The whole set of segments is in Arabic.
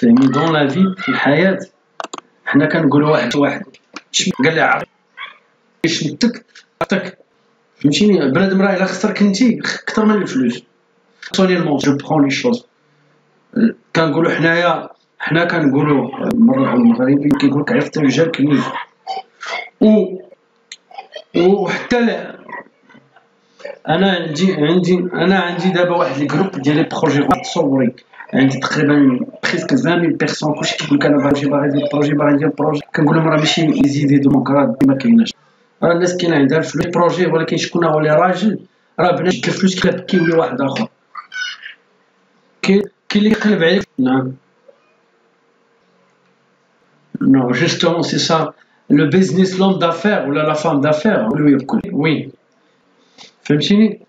فهمتيني dans la vie في الحياة حنا كنقولوا واحد واحد. قال لي عرف شمتك عطاك فهمتيني؟ بنادم راه إلا خسرك انت أكثر من الفلوس. seulement je prends les choses كنقولوا حنايا حنا كنقولوا المغربي كيقول لك عرفت الرجال كنيف و وحتى أنا عندي عندي أنا عندي دابا واحد ال groupe ديال لي projet تصوري. عندي تقريبا بريسك 20000 بيرسون كلشي كيقول لك أنا باغي باغي ندير بروجي باغي ندير بروجي كنقول لهم راه ماشي زيدي دوموكرات ما كايناش راه الناس كاين عندها الفلوس بروجي ولكن شكون هو اللي راجل راه بنات الفلوس كيبكي كيولي واحد اخر كاين اللي يقلب عليك نعم نو جوستومون سي سا لو بيزنس لوم دافير ولا لا فام دافير وي فهمتيني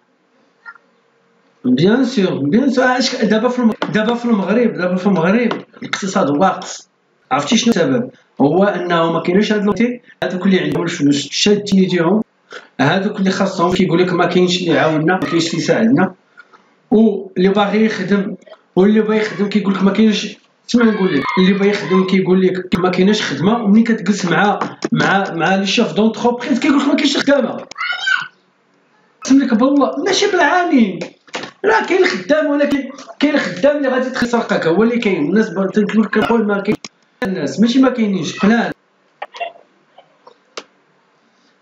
bien sûr bien sûr دابا في دابا في المغرب دابا في المغرب الاقتصاد واقص عرفتي شنو السبب؟ هو انه ما كاينش هاد لوتي هادوك اللي عندهم الفلوس شادين يديهم هادوك اللي خاصهم كيقول لك ما كاينش اللي يعاوننا ما كاينش اللي يساعدنا. واللي باغي يخدم واللي باغي يخدم كيقول لك ما كاينش اسمع نقول لك؟ اللي باغي يخدم كيقول لك ما كايناش خدمة وملي كتجلس مع مع مع les chefs d'entreprise كيقول لك ما كاينش خدامة. قسم لك بالله ماشي بالعاني راه كاين خدام ولكن كاين خدام اللي غادي يسرقك هو اللي كاين. الناس تقول لك خويا ما كاين. الناس ماشي ما كاينينش. قلال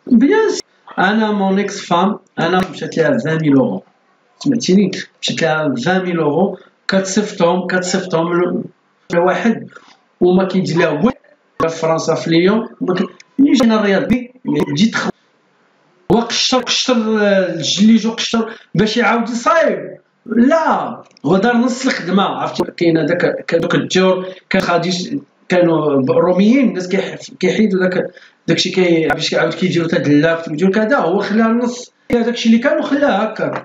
bien أنا mon ex-femme أنا مشات لها 20000 اورو سمعتيني؟ مشات لها 20000 اورو كتصيفطهم كتصيفطهم لواحد وما كيدير لها والو. في فرنسا في ليون ملي جينا الرياض بي جيت هو قشر قشر الجليج وقشر باش يعاود يصايب. لا هو دار نص الخدمة عرفتي؟ كاين هذاك دوك الجور كان غادي كانوا روميين الناس كيحيدوا داك داكشي كي باش كيعاود كيديروا اللافت ويديروا كذا هو خلاه النص داكشي اللي كان وخلاه هكا.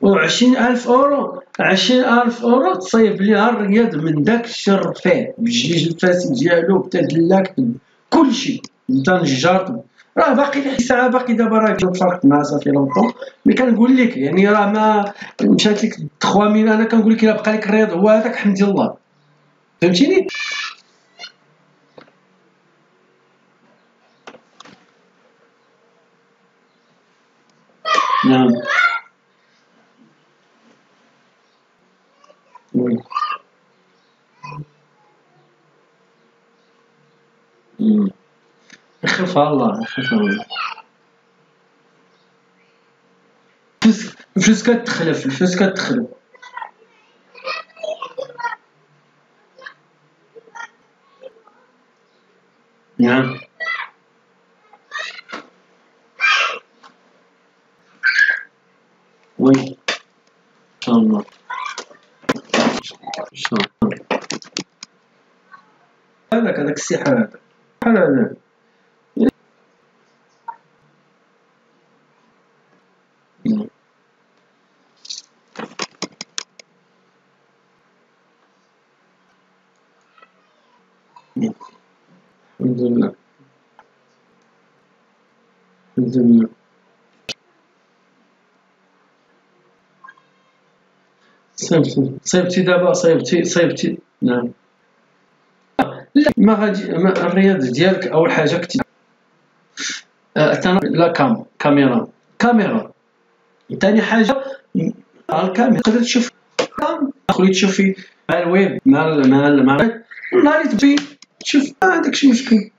و ألف أورو عشرين ألف أورو تصايب ليها الرياض من داك الشر فيه بالجليج الفاسد ديالو بتدلاك كلشي. انت نجار راه باقي لي ساعه باقي دابا راه تفرقت معاه صافي لونطون. مي كنقول لك يعني راه ما مشات لك 3000 أنا كنقول لك إلا بقى لك الرياض هو هذاك حمدي الله. فهمتيني؟ نعم. وي. يخف الله يخف الله الفلوس كتخلف الفلوس كتخلف. نعم. وي. ان شاء الله. ان شاء الله هذاك هذاك السحر هذا. بحال هذا. الحمد لله الحمد لله صيبتي صيبتي دابا صيبتي صيبتي نعم لا ما غادي الرياض ديالك اول حاجة كتب لا كام كاميرا كاميرا ثاني حاجة الكاميرا تقدر تشوف تدخلي تشوفي مع الويب مع مع مع نهار تبي شوف ما عندكش مشكل.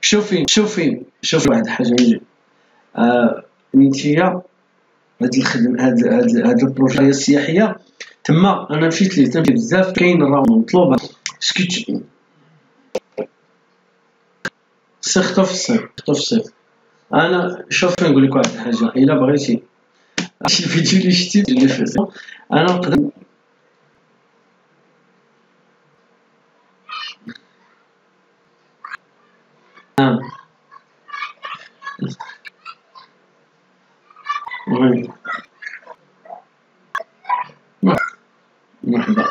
شوفي شوفي شوفي واحد الحاجة ملي آه نتيا هاد الخدمه هاد هاد هاد البروجي السياحية تما أنا مشيت ليه تمشي بزاف كاين راه مطلوبة. سكيت سيختو في الصيف سيختو في الصيف أنا شوف نقول لك واحد الحاجة إلا بغيتي شي فيديو اللي شتي اللي فات أنا نقدر مرحبا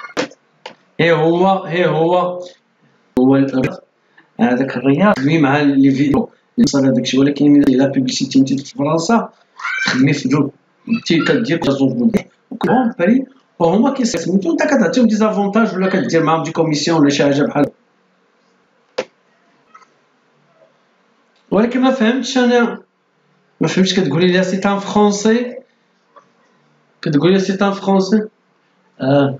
هي هو هي هو هو هذاك الرياض مع لي فيديو اللي صار هذاك الشيء ولكن الا بوبليسيتي انت في فرنسا تخدمي في جوج كدير كازون كلهم بري وهما كيسميتو انت كتعطيهم دي زافونتاج ولا كدير معاهم دي كوميسيون ولا شي حاجة بحال ولكن ما فهمتش أنا ما فهمتش كتقولي لي سي ان فرونسي كتقولي سي ان فرونسي آه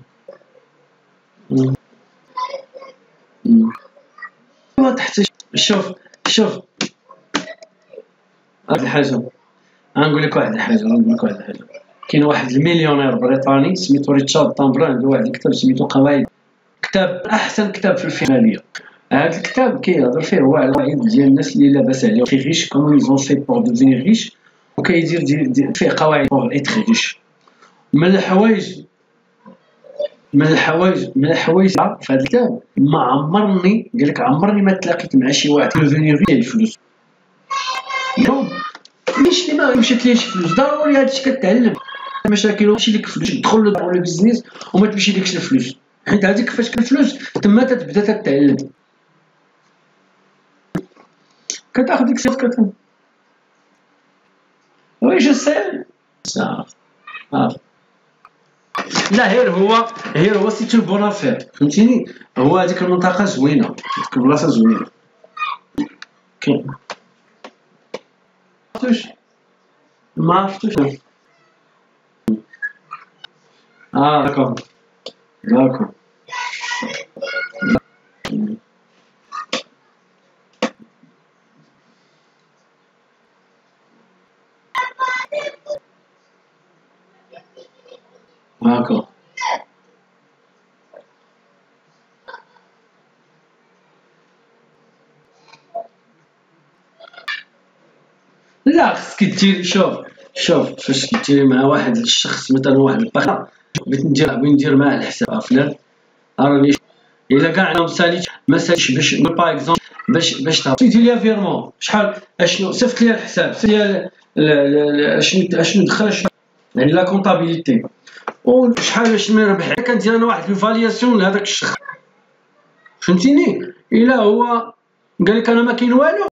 ما تحت شوف شوف هاد الحاجة غنقول لك واحد الحاجة غنقول لك واحد الحاجة. كاين واحد المليونير بريطاني سميتو ريتشارد تمبلر عنده واحد الكتاب سميتو قواعد كتاب أحسن كتاب في الفيناليه هذا الكتاب كيهضر فيه هو على القواعد ديال الناس اللي لاباس عليهم. très riches comment ils ont fait pour devenir riches وكيدير فيه قواعد pour être riche من الحوايج من الحوايج من الحوايج في هذا الكتاب ما عمرني قال لك عمرني ما تلاقيت مع شي واحد. ديفينير ريش الفلوس اليوم ماشي ما مشات ليش فلوس؟ ضروري هادشي كتعلم. المشاكل ماشي لك فلوس تدخل ولا بيزنس وما تمشي لكش الفلوس. حيت هذيك فاش الفلوس تما تتبدا تتعلم. كتاخد ديك السيف كتن وي جو سي صافي لا غير هو غير هو c'est une bonne affaire فهمتيني هو هذيك المنطقة زوينه ديك البلاصه زوينه كاين Maastricht. Maastricht. Ah, d'accord. D'accord. D'accord. لا خصك دير شوف شوف فاش كديري مع واحد الشخص مثلا واحد الباخر بغيت ندير بغيت ندير معاه الحساب فلان راني إلا كاع أنا مساليت ما ساليتش باش par exemple باش باش دير ليا virement شحال؟ أشنو؟ صيفط ليا الحساب. صيفط ليا أشنو أشنو دخل؟ يعني la comptabilité وشحال باش نربح؟ كندير أنا واحد ال évaluation لهذاك الشخص. فهمتيني؟ إلا هو قال لك أنا ما كاين والو.